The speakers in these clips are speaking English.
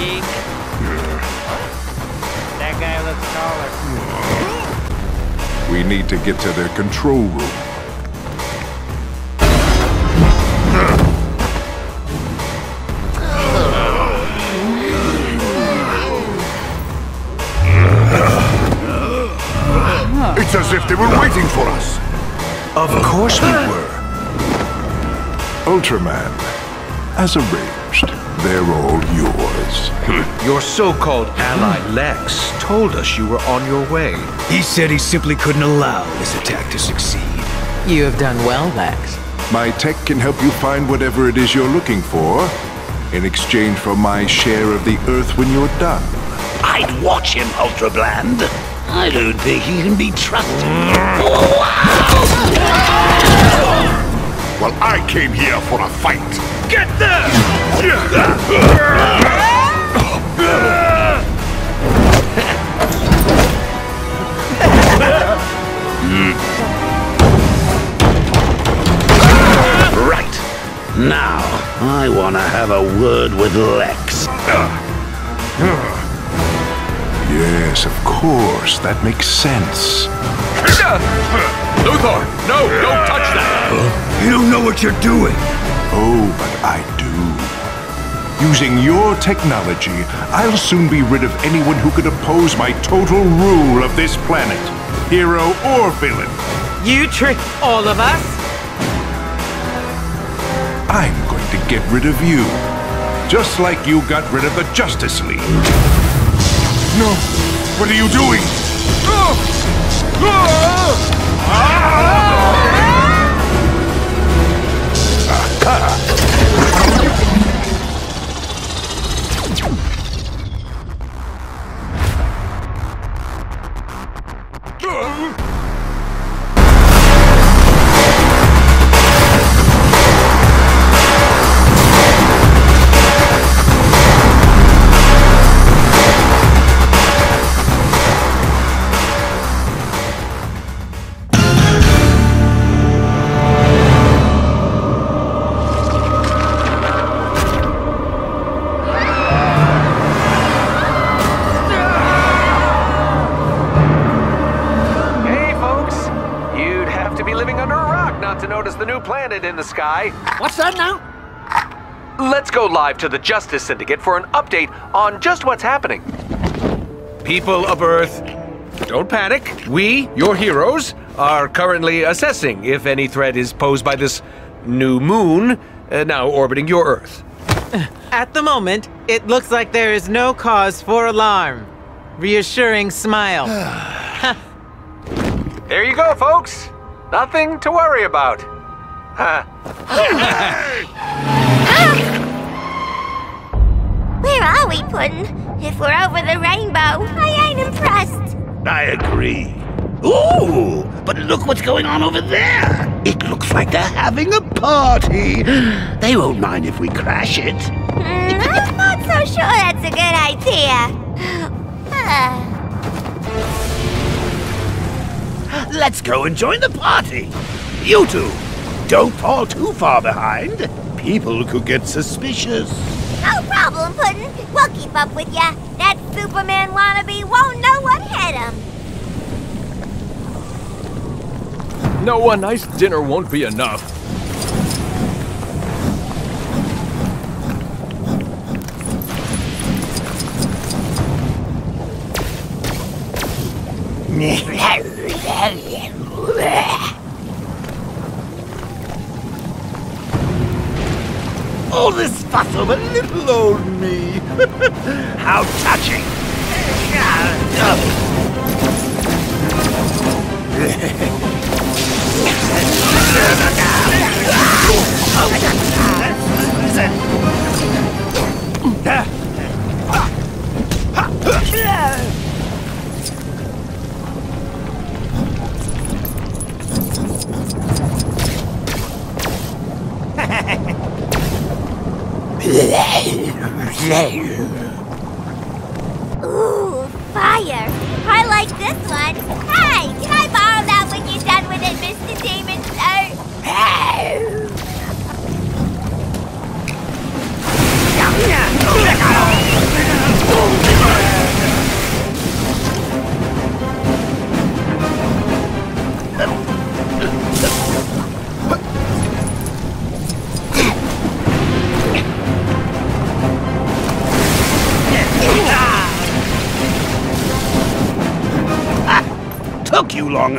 see some ID. That guy looks taller. We need to get to their control room. It's as if they were waiting for us. Of course we were. Ultraman, as arranged, they're all yours. Hmm. Your so-called ally Lex told us you were on your way. He said he simply couldn't allow this attack to succeed. You have done well, Lex. My tech can help you find whatever it is you're looking for in exchange for my share of the Earth when you're done. I'd watch him, Ultra Bland. I don't think he can be trusted. Well, I came here for a fight. Get there! Right. Now, I want to have a word with Lex. Yes, of course. That makes sense. Luthor! No, don't touch that! You don't know what you're doing. Oh, but I do. Using your technology, I'll soon be rid of anyone who could oppose my total rule of this planet. Hero or villain. You tricked all of us? I'm going to get rid of you. Just like you got rid of the Justice League. No! What are you doing? be planet in the sky. What's that now? Let's go live to the Justice Syndicate for an update on just what's happening. People of Earth, don't panic. We, your heroes, are currently assessing if any threat is posed by this new moon uh, now orbiting your Earth. At the moment, it looks like there is no cause for alarm. Reassuring smile. There you go, folks. Nothing to worry about. Where are we, Puddin'? If we're over the rainbow, I ain't impressed. I agree. Ooh, but look what's going on over there. It looks like they're having a party. They won't mind if we crash it. Mm, I'm not so sure that's a good idea. Let's go and join the party. You two, don't fall too far behind. People could get suspicious. no problem, Puddin'. We'll keep up with ya. That Superman wannabe won't know what hit him. No, a nice dinner won't be enough. All this fuss over little old me. How touching. Ooh,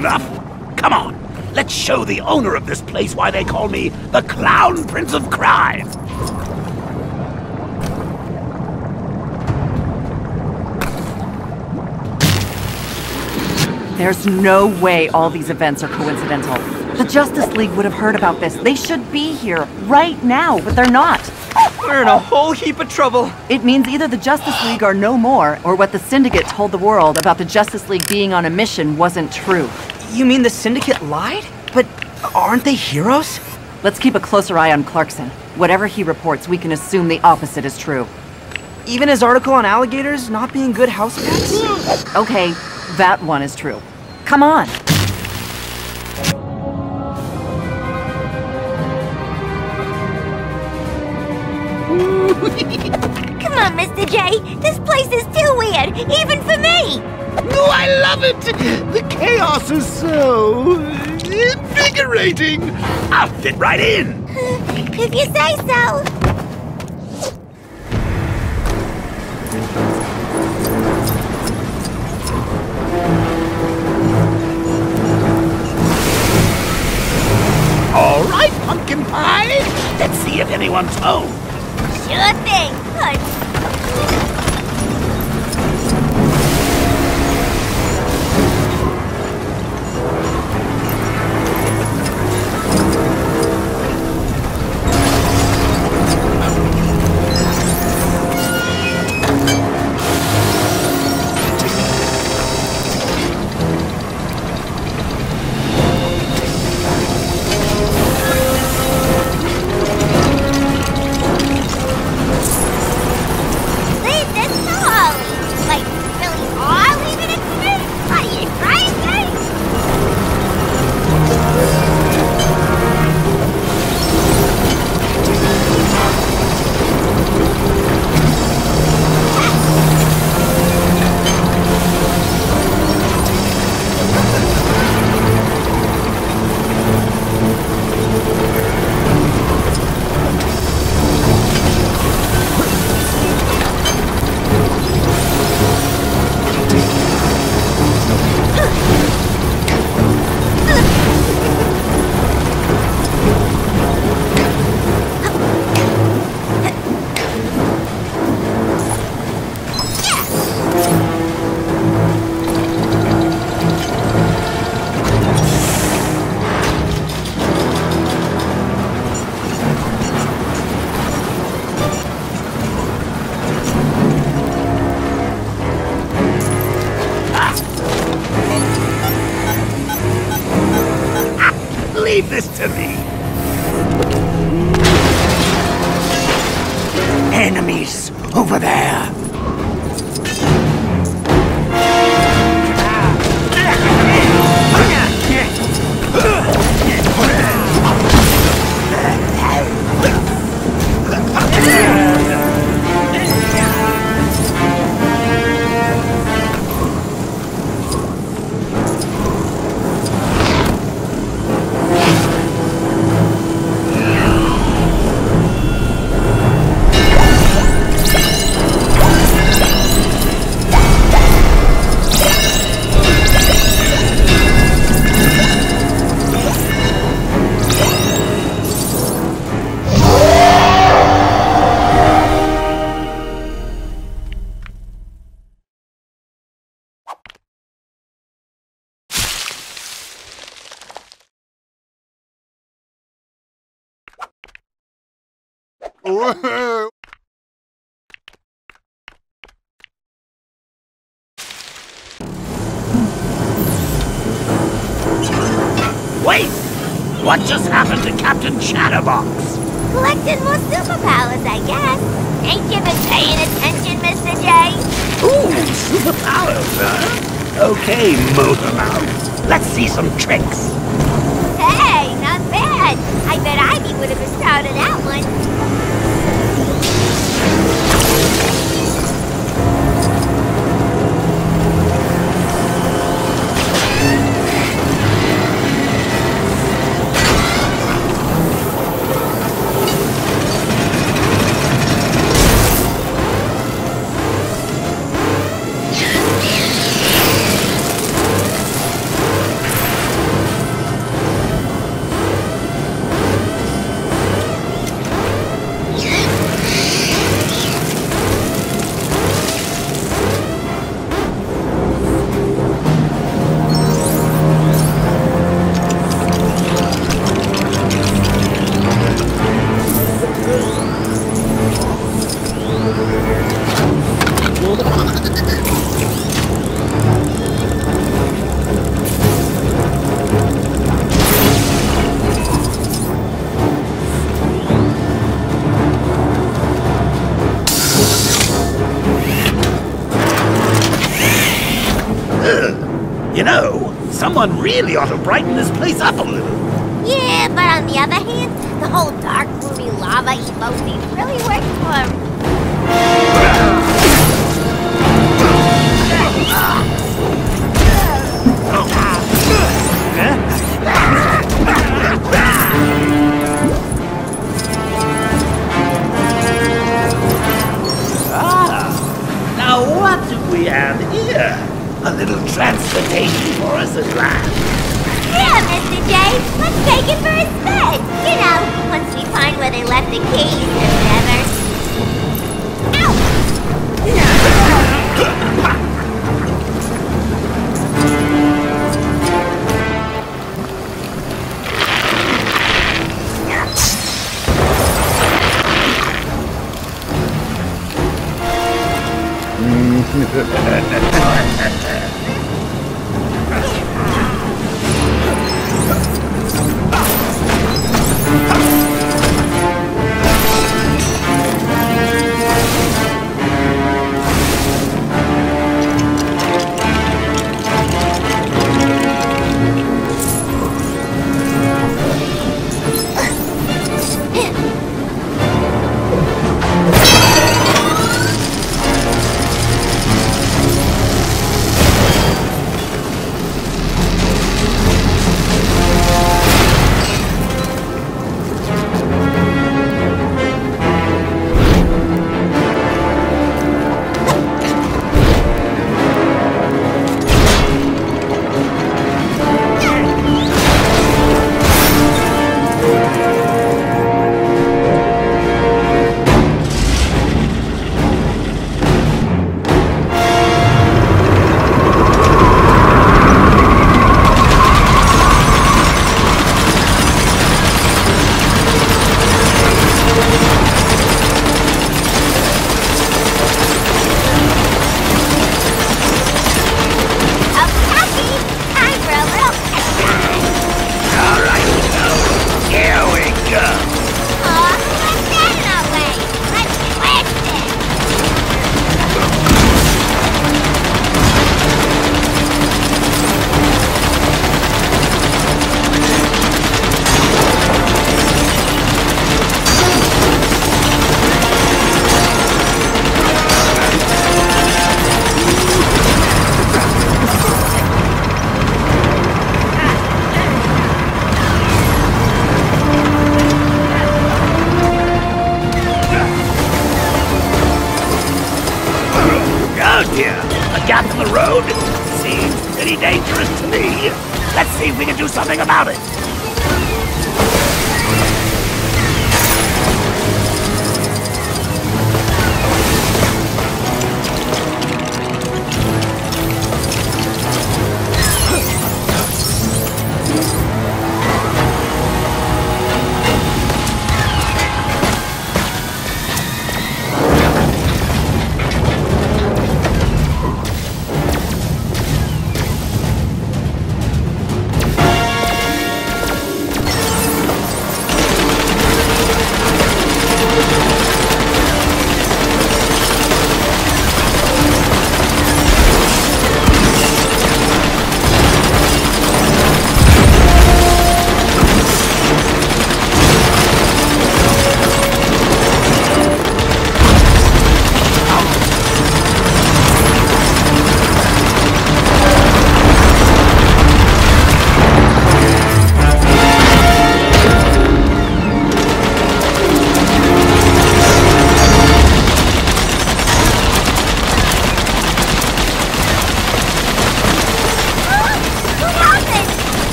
enough. Come on, let's show the owner of this place why they call me the Clown Prince of Crime. There's no way all these events are coincidental. The Justice League would have heard about this. They should be here right now, but they're not. We're in a whole heap of trouble. It means either the Justice League are no more, or what the Syndicate told the world about the Justice League being on a mission wasn't true. You mean the Syndicate lied? But aren't they heroes? Let's keep a closer eye on Clarkson. Whatever he reports, we can assume the opposite is true. Even his article on alligators not being good house pets? Okay, that one is true. Come on. Come on, Mr. J. This place is too weird, even for me. Oh, I love it! The chaos is so invigorating. I'll fit right in. If you say so. All right, pumpkin pie. Let's see if anyone's home. Sure thing, Wait! What just happened to Captain Chatterbox? Collecting more superpowers, I guess. Ain't you been paying attention, Mr. J? Ooh, superpowers, huh? Okay, Motormouth. Let's see some tricks. Hey, not bad. I bet Ivy would have been proud of that one. You know, someone really ought to brighten this place up a little.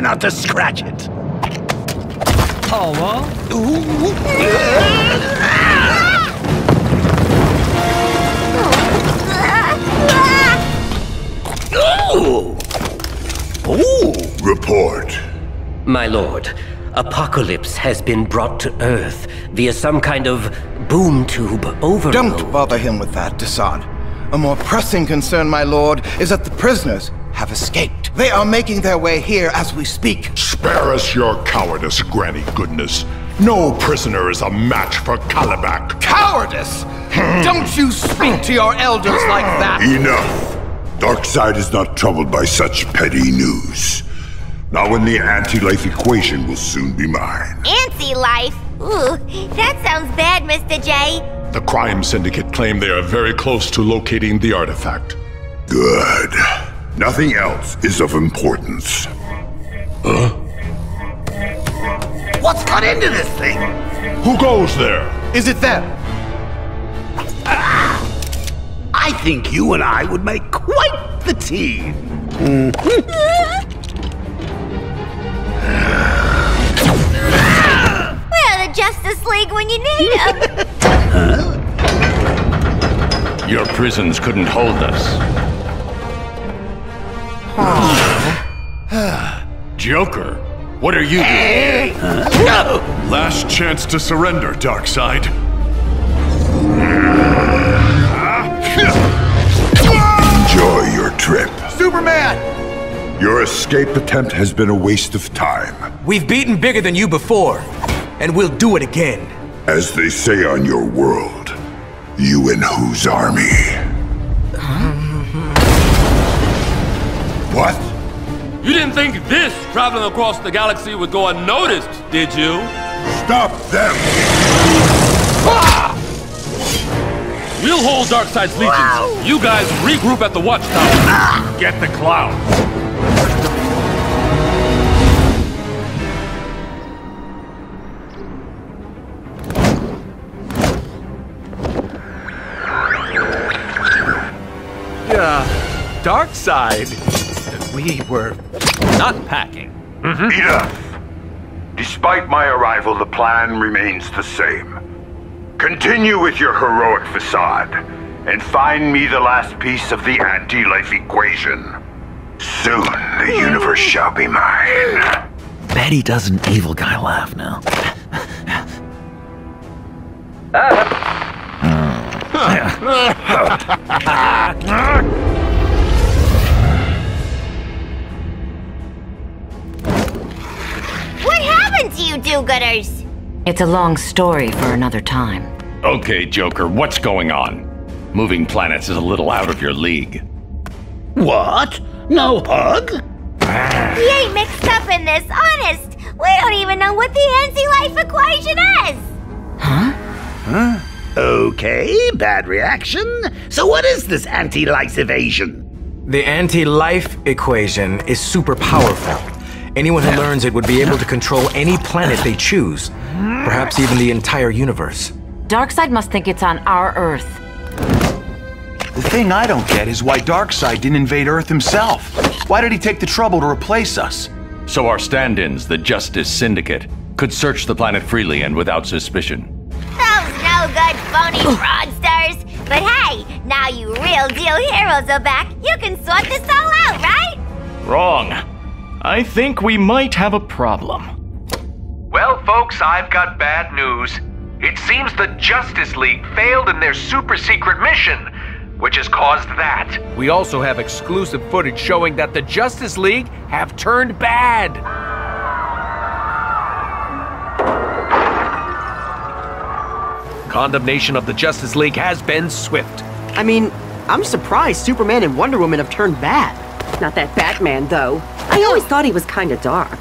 Try not to scratch it. Oh, well. Ooh! Ooh! Report. My lord, Apokolips has been brought to Earth via some kind of boom tube overload. Don't bother him with that, Desaad. A more pressing concern, my lord, is that the prisoners have escaped. They are making their way here as we speak. Spare us your cowardice, Granny Goodness. No prisoner is a match for Kalibak. Cowardice! Hmm. Don't you speak to your elders like hmm. that! Enough. Darkseid is not troubled by such petty news. Now when the anti-life equation will soon be mine. Anti-life? Ooh, that sounds bad, Mr. J. The crime syndicate claim they are very close to locating the artifact. Good. Nothing else is of importance. Huh? What's got into this thing? Who goes there? Is it them? I think you and I would make quite the team. We're the Justice League when you need them. Your prisons couldn't hold us. Joker, what are you doing? no! Last chance to surrender, Darkseid. Enjoy your trip. Superman! Your escape attempt has been a waste of time. We've beaten bigger than you before, and we'll do it again. As they say on your world, You in whose army? You didn't think this traveling across the galaxy would go unnoticed, did you? Stop them! We'll hold Darkseid's legions. You guys regroup at the watchtower. Get the cloud. Uh, dark side. We were not packing. Mm -hmm. Enough! Despite my arrival, the plan remains the same. Continue with your heroic facade, and find me the last piece of the anti-life equation. Soon, the universe shall be mine. Betty does an evil guy laugh now. What happened to you do-gooders? It's a long story for another time. Okay, Joker, what's going on? Moving planets is a little out of your league. What? No hug? We ain't mixed up in this, honest. We don't even know what the anti-life equation is. Huh? Huh? Okay, bad reaction. So what is this anti-life evasion? The anti-life equation is super powerful. Anyone who learns it would be able to control any planet they choose, perhaps even the entire universe. Darkseid must think it's on our Earth. The thing I don't get is why Darkseid didn't invade Earth himself. Why did he take the trouble to replace us? So our stand-ins, the Justice Syndicate, could search the planet freely and without suspicion. Those no good phony fraudsters. But hey, now you real deal heroes are back. You can sort this all out, right? Wrong. I think we might have a problem. Well, folks, I've got bad news. It seems the Justice League failed in their super secret mission, which has caused that. We also have exclusive footage showing that the Justice League have turned bad. Condemnation of the Justice League has been swift. I mean, I'm surprised Superman and Wonder Woman have turned bad. Not that Batman, though. I always thought he was kinda dark.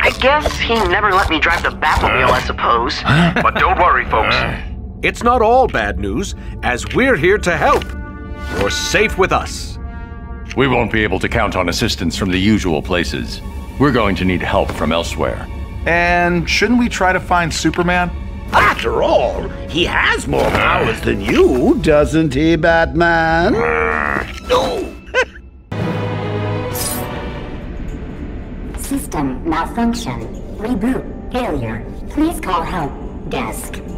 I guess he never let me drive the Batmobile, I suppose. but don't worry, folks. It's not all bad news, as we're here to help. You're safe with us. We won't be able to count on assistance from the usual places. We're going to need help from elsewhere. And shouldn't we try to find Superman? After all, he has more powers than you, doesn't he, Batman? No. System malfunction. Reboot. Failure. Please call help. Desk.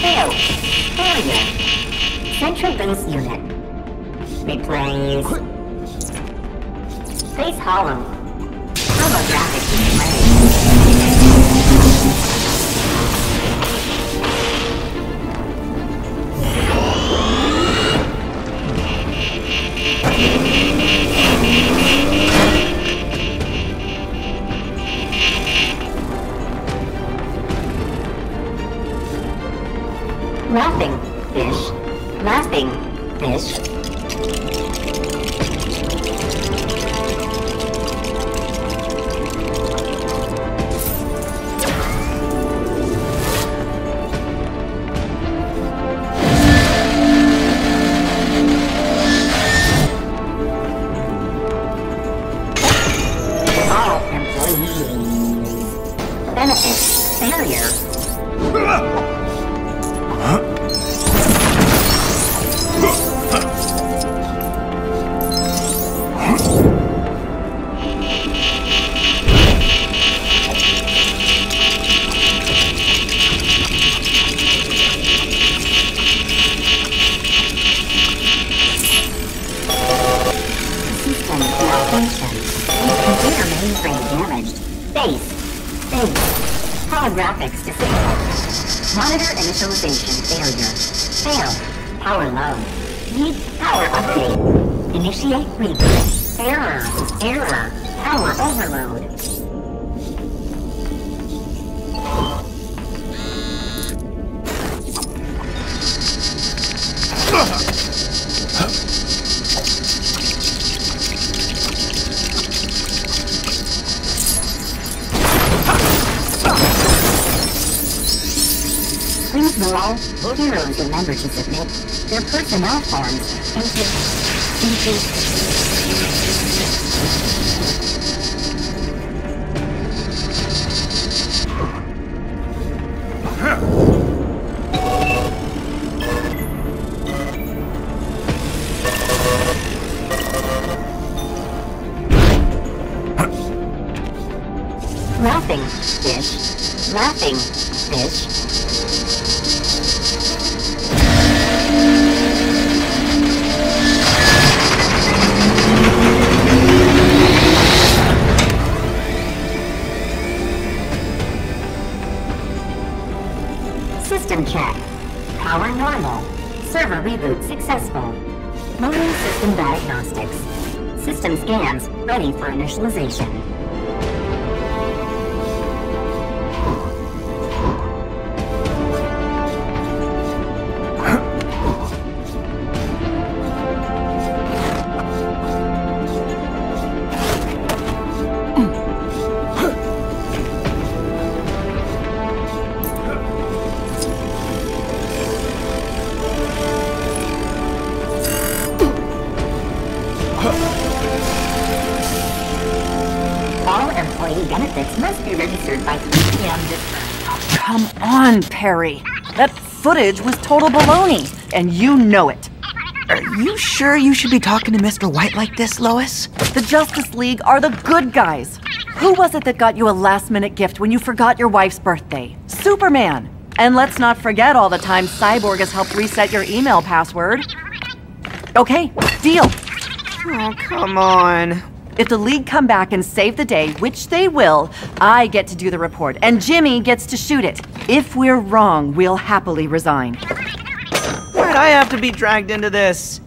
Failed. Failure. Central base unit. Replace. Face hollow. Holographic display. Fish. Laughing Power low. Need power update. Initiate reboot. Error. Error. Power overload. Please below, heroes remember to submit their personnel forms into, into for initialization. Perry. That footage was total baloney, and you know it. Are you sure you should be talking to Mr. White like this, Lois? The Justice League are the good guys. Who was it that got you a last minute gift when you forgot your wife's birthday? Superman. And let's not forget all the times Cyborg has helped reset your email password. Okay, deal. Oh, come on. If the League come back and save the day, which they will, I get to do the report, and Jimmy gets to shoot it. If we're wrong, we'll happily resign. Why'd I have to be dragged into this?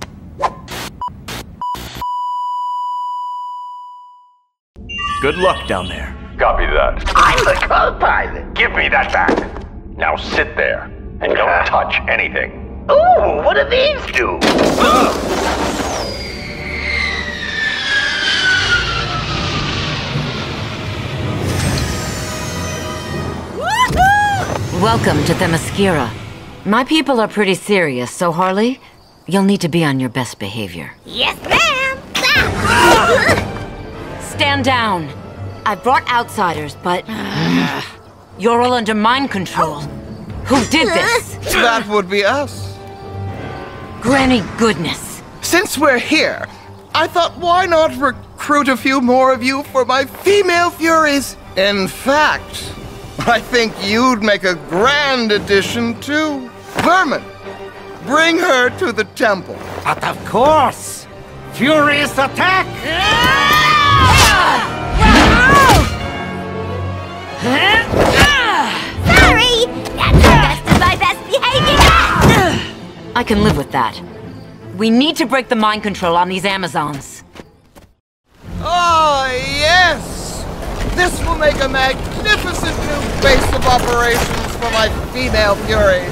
Good luck down there. Copy that. I'm the co-pilot. Give me that back. Now sit there and don't uh. touch anything. Ooh, what do these do? Welcome to Themyscira. My people are pretty serious, so Harley, you'll need to be on your best behavior. Yes, ma'am. Stand down. I brought outsiders, but you're all under mind control. Who did this? That would be us. Granny goodness. Since we're here, I thought why not recruit a few more of you for my female furies? In fact, I think you'd make a grand addition too. Vermin, bring her to the temple. But of course. Furious attack! Sorry! That's the best of my best behavior! I can live with that. We need to break the mind control on these Amazons. Oh, yes! This will make a magnificent new base of operations for my female furies.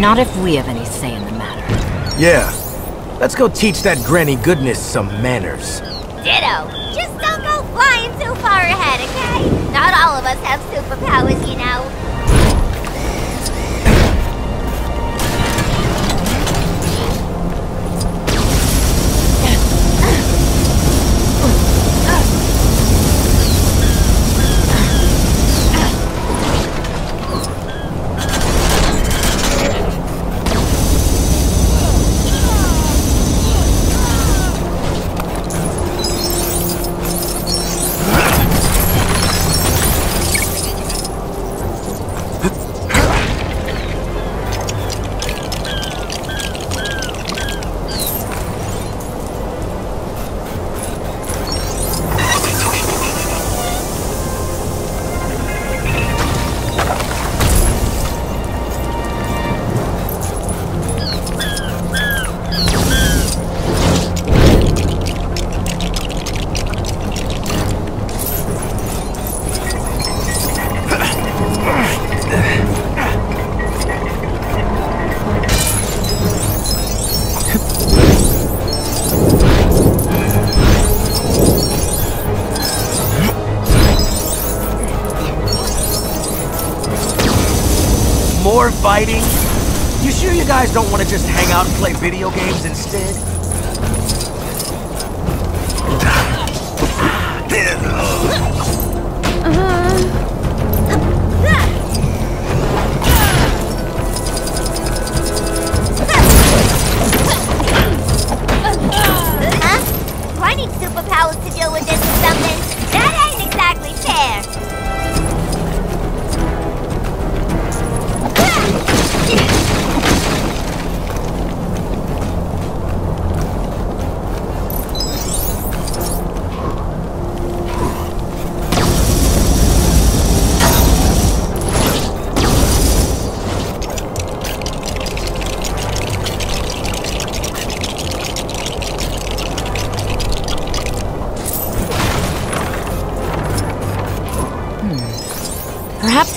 Not if we have any say in the matter. Yeah. Let's go teach that granny goodness some manners. Ditto. Just don't go flying too far ahead, okay? Not all of us have superpowers, you know. Guys don't want to just hang out and play video games instead?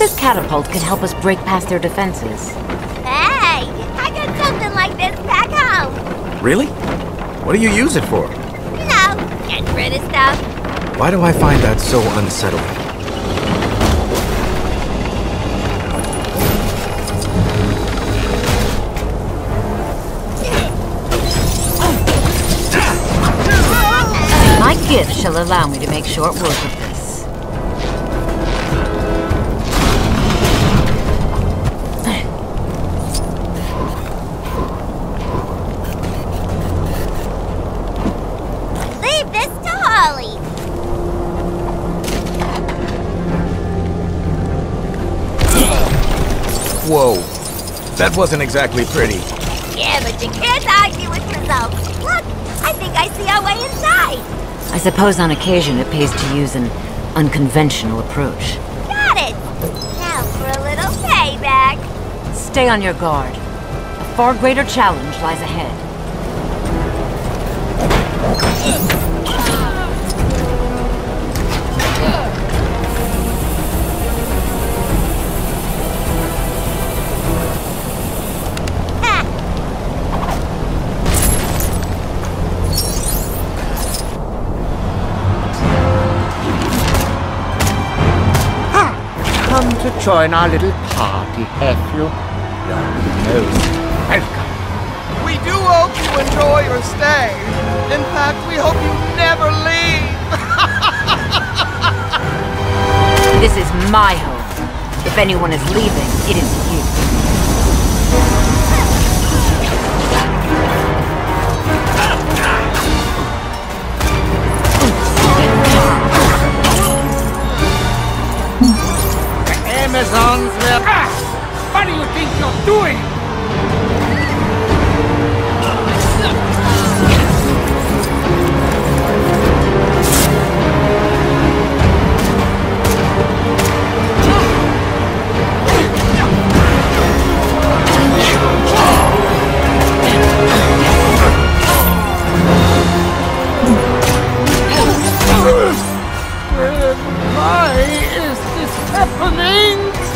This catapult could help us break past their defenses. Hey, I got something like this back home. Really? What do you use it for? You know, getting rid of stuff. Why do I find that so unsettling? My gift shall allow me to make short work of That wasn't exactly pretty. Yeah, but you can't argue with results. Look, I think I see our way inside. I suppose on occasion it pays to use an unconventional approach. Got it. Now for a little payback. Stay on your guard. A far greater challenge lies ahead. Join our little party, have you? You're most welcome. We do hope you enjoy your stay. In fact, we hope you never leave. This is my home. If anyone is leaving, it is Amazons will... Ah! What do you think you're doing? Why is this happening?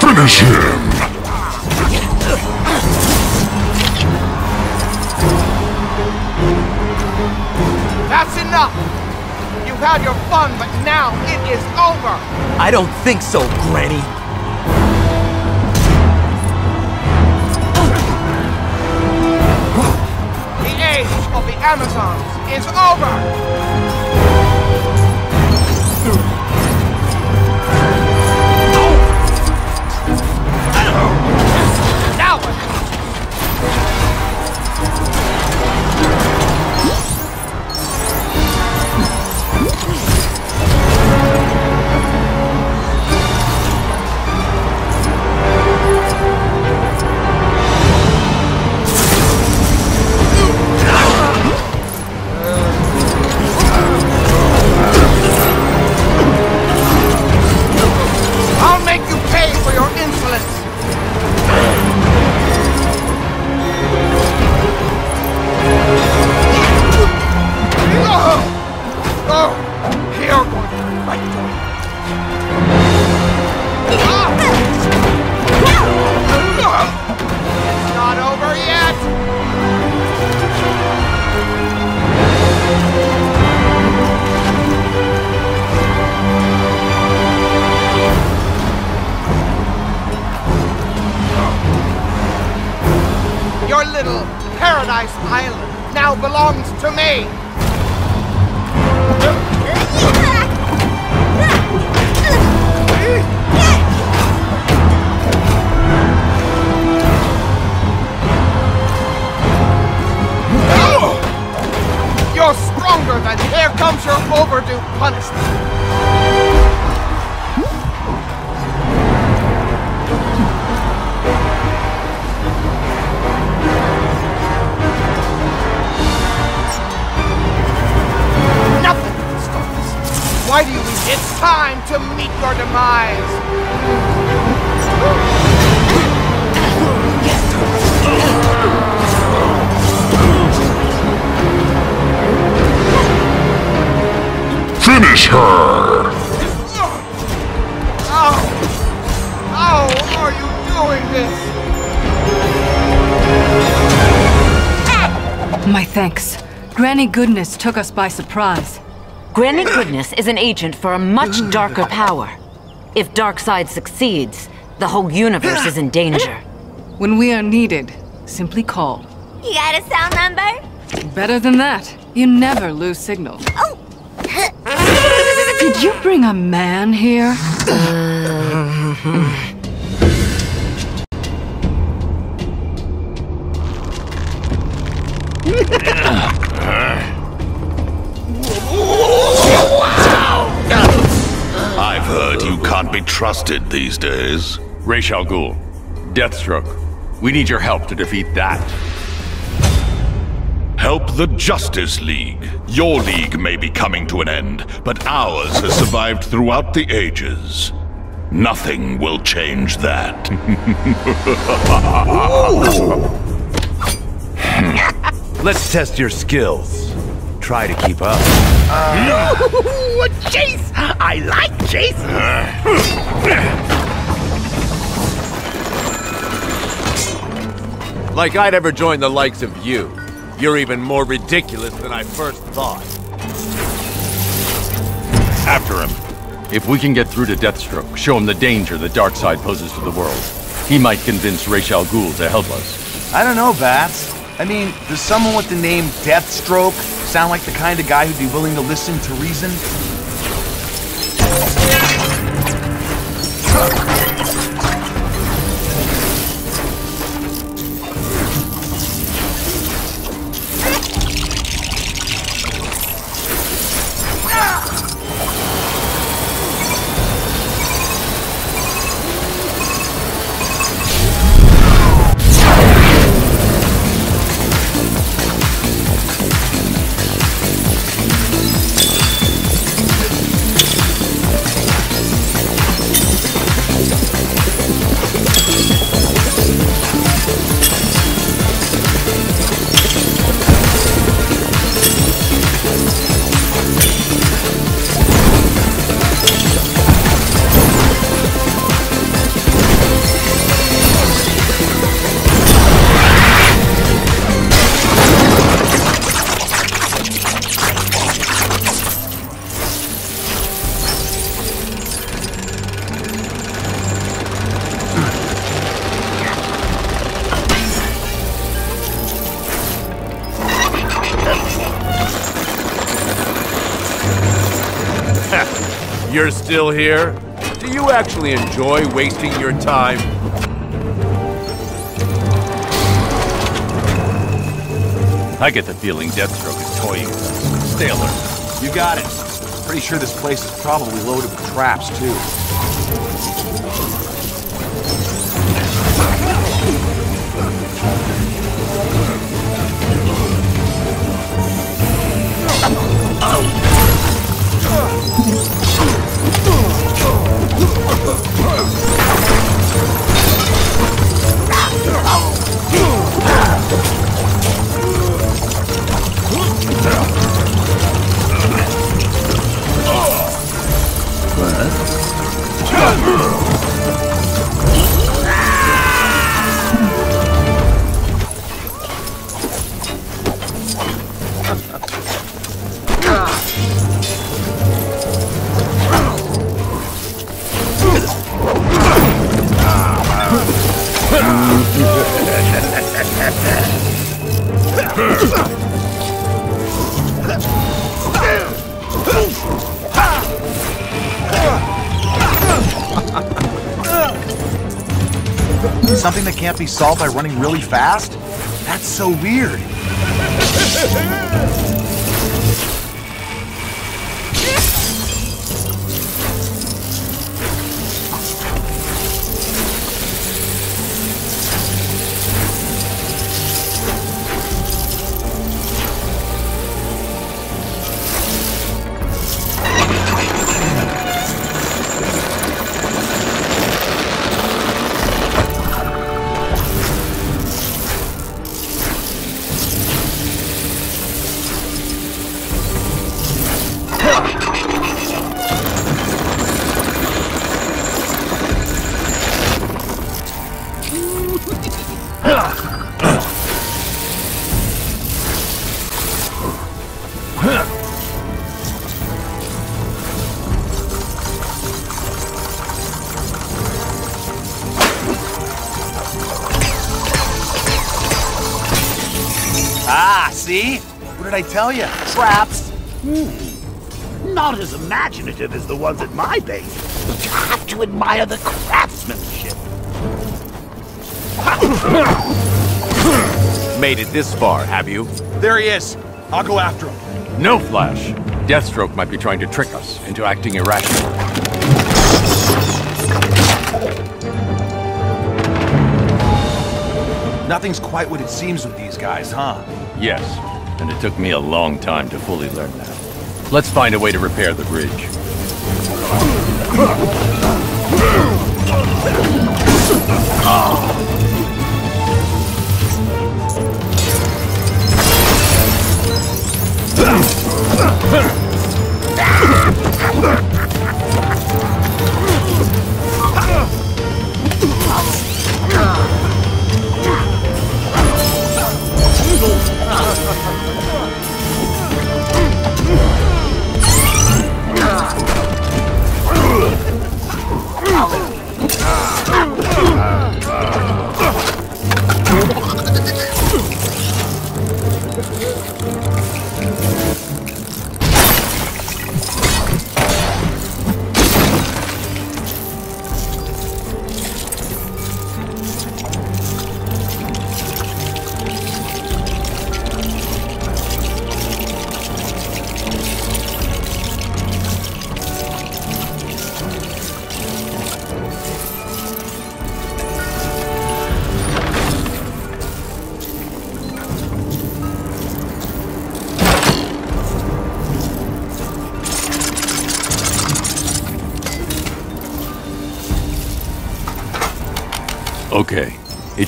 Finish him! That's enough. You've had your fun, but now it is over. I don't think so, Granny. The age of the Amazons is over. little paradise island now belongs to me! You're stronger than here comes your overdue punishment! Time to meet your demise! Finish her! How? How are you doing this? My thanks. Granny Goodness took us by surprise. Granny Goodness is an agent for a much darker power. If Darkseid succeeds, the whole universe is in danger. When we are needed, simply call. You got a cell number? Better than that, you never lose signal. Oh! Did you bring a man here? I've be trusted these days. Ra's al Ghul, Deathstroke. We need your help to defeat that. Help the Justice League. Your league may be coming to an end, but ours has survived throughout the ages. Nothing will change that. Let's test your skills. Try to keep up. Ooh, Chase! I like Chase! Like I'd ever join the likes of you. You're even more ridiculous than I first thought. After him. If we can get through to Deathstroke, show him the danger the dark side poses to the world, he might convince Ra's al Ghul to help us. I don't know, Bats. I mean, does someone with the name Deathstroke sound like the kind of guy who'd be willing to listen to reason? Still here? Do you actually enjoy wasting your time? I get the feeling Deathstroke is toying with us. Stay alert. You got it. Pretty sure this place is probably loaded with traps, too. Solved by running really fast? That's so weird. see? What did I tell you? Traps. Hmm. Not as imaginative as the ones at my base, but you have to admire the craftsmanship. Made it this far, have you? There he is. I'll go after him. No, Flash. Deathstroke might be trying to trick us into acting irrational. Nothing's quite what it seems with these guys, huh? Yes, and it took me a long time to fully learn that. Let's find a way to repair the bridge. Okay,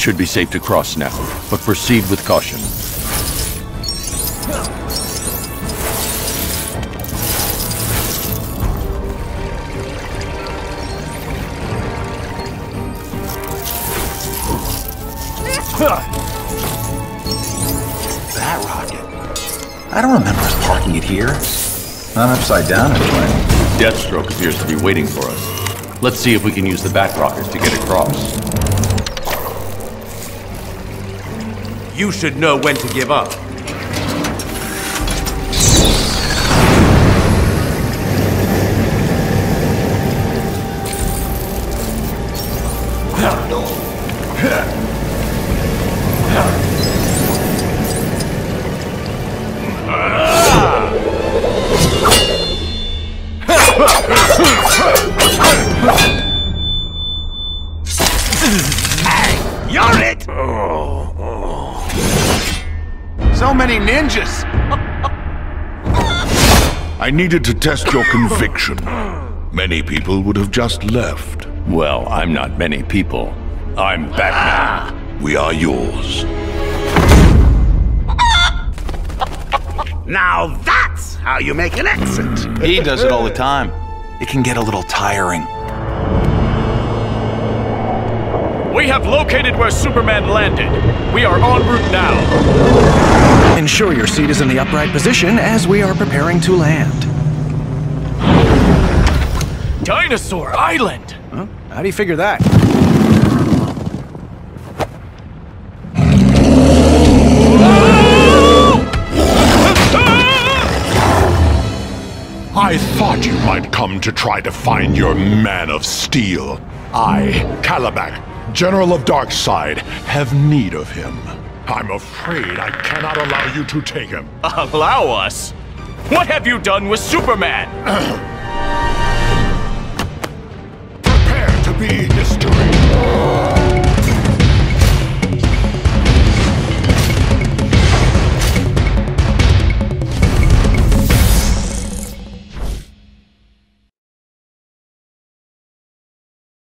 should be safe to cross now, but proceed with caution. That rocket. I don't remember us parking it here. Not upside down, anyway. Deathstroke appears to be waiting for us. Let's see if we can use the back rockets to get across. You should know when to give up. Many! I needed to test your conviction. Many people would have just left. Well, I'm not many people. I'm Batman. We are yours. Now that's how you make an exit. He does it all the time. It can get a little tiring. We have located where Superman landed. We are en route now. Ensure your seat is in the upright position as we are preparing to land. Dinosaur Island! Huh? How do you figure that? I thought you might come to try to find your man of steel. I, Kalibak, General of Darkseid, have need of him. I'm afraid I cannot allow you to take him. Allow us? What have you done with Superman? Prepare to be history.